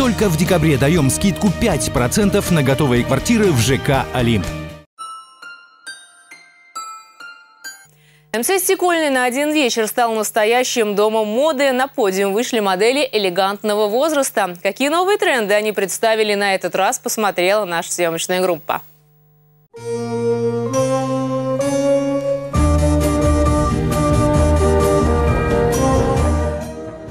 Только в декабре даем скидку 5% на готовые квартиры в ЖК «Олимп». МС Стекольный на один вечер стал настоящим домом моды. На подиум вышли модели элегантного возраста. Какие новые тренды они представили на этот раз, посмотрела наша съемочная группа.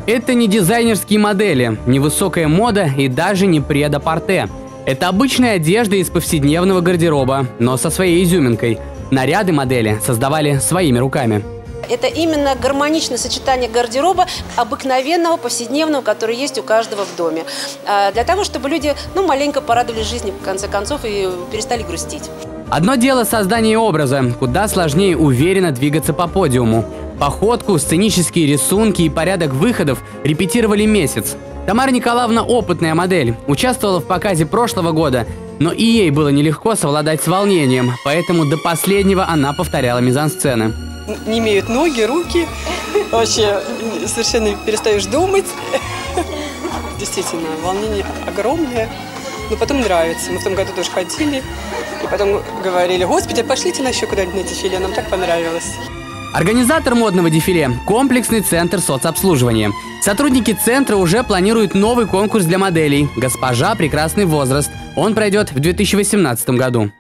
Это не дизайнерские модели, не высокая мода и даже не предапорте. Это обычная одежда из повседневного гардероба, но со своей изюминкой – Наряды модели создавали своими руками. Это именно гармоничное сочетание гардероба обыкновенного, повседневного, который есть у каждого в доме. А, для того, чтобы люди ну, маленько порадовали жизни, в конце концов, и перестали грустить. Одно дело создание образа, куда сложнее уверенно двигаться по подиуму. Походку, сценические рисунки и порядок выходов репетировали месяц. Тамара Николаевна опытная модель, участвовала в показе прошлого года, но и ей было нелегко совладать с волнением, поэтому до последнего она повторяла мизансцены. Не имеют ноги, руки, вообще совершенно перестаешь думать. Действительно, волнение огромное, но потом нравится. Мы в том году тоже ходили, и потом говорили, господи, пошлите на еще куда-нибудь на дефиле, нам так понравилось. Организатор модного дефиле – комплексный центр соцобслуживания. Сотрудники центра уже планируют новый конкурс для моделей «Госпожа. Прекрасный возраст». Он пройдет в 2018 году.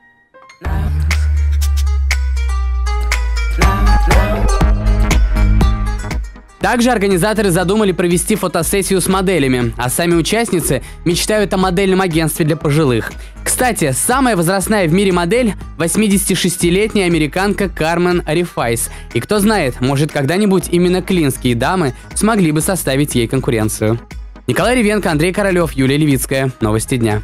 Также организаторы задумали провести фотосессию с моделями, а сами участницы мечтают о модельном агентстве для пожилых. Кстати, самая возрастная в мире модель – 86-летняя американка Кармен Арифайс. И кто знает, может когда-нибудь именно клинские дамы смогли бы составить ей конкуренцию. Николай Ревенко, Андрей Королев, Юлия Левицкая. Новости дня.